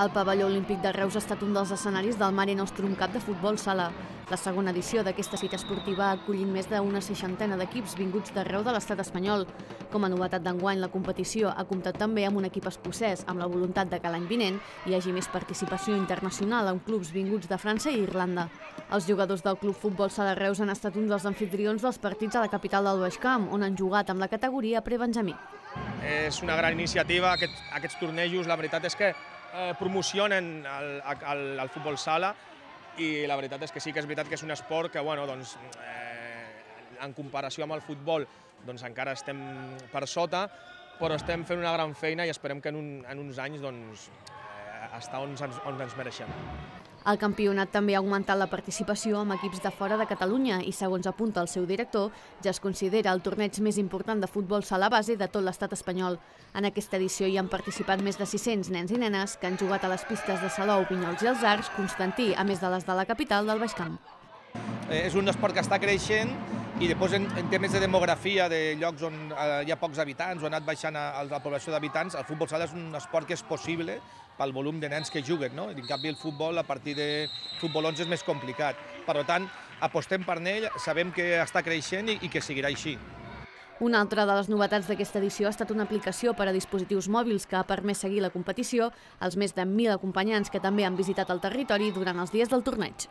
El pavelló olímpic de Reus ha estat un dels escenaris del Mare Nostrum Cup de futbol sala. La segona edició d'aquesta cita esportiva ha acollit més d'una seixantena d'equips vinguts d'arreu de l'estat espanyol. Com a novetat d'enguany, la competició ha comptat també amb un equip escocès, amb la voluntat de que l'any vinent hi hagi més participació internacional amb clubs vinguts de França i Irlanda. Els jugadors del Club Futbol Sala Reus han estat un dels anfitrions dels partits a la capital del Baix Camp, on han jugat amb la categoria prebenjamí. És una gran iniciativa, aquests, aquests tornejos, la veritat és que eh, promocionen el, el, el futbol sala i la veritat és que sí que és veritat que és un esport que, bueno, doncs, eh, en comparació amb el futbol, doncs encara estem per sota, però estem fent una gran feina i esperem que en, un, en uns anys doncs, estar on ens, on ens mereixem. El campionat també ha augmentat la participació amb equips de fora de Catalunya i, segons apunta el seu director, ja es considera el torneig més important de futbol sala base de tot l'estat espanyol. En aquesta edició hi han participat més de 600 nens i nenes que han jugat a les pistes de Salou, Vinyols i els Arcs, Constantí, a més de les de la capital del Baix Camp. Eh, és un esport que està creixent i després en, en temes de demografia, de llocs on eh, hi ha pocs habitants o ha anat baixant a, a la població d'habitants, el futbol sala és un esport que és possible pel volum de nens que juguen, no? en canvi el futbol a partir de futbol 11 és més complicat. Per tant, apostem per ell, sabem que està creixent i, i que seguirà així. Una altra de les novetats d'aquesta edició ha estat una aplicació per a dispositius mòbils que ha permès seguir la competició als més de 1.000 acompanyants que també han visitat el territori durant els dies del torneig.